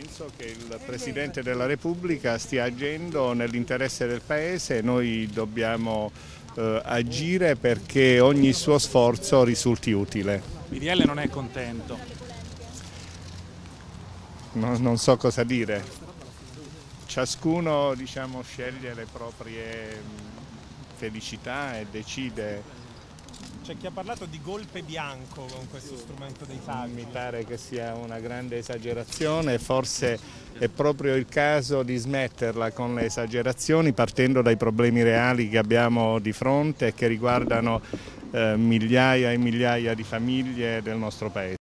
Penso che il Presidente della Repubblica stia agendo nell'interesse del Paese, noi dobbiamo eh, agire perché ogni suo sforzo risulti utile. PDL non è contento. No- non so cosa dire. Ciascuno diciamo, sceglie le proprie mh, felicità e decide. C'è chi ha parlato di golpe bianco con questo strumento dei saggi. mi pare che sia una grande esagerazione, forse è proprio il caso di smetterla con le esagerazioni partendo dai problemi reali che abbiamo di fronte e che riguardano eh, migliaia e migliaia di famiglie del nostro Paese.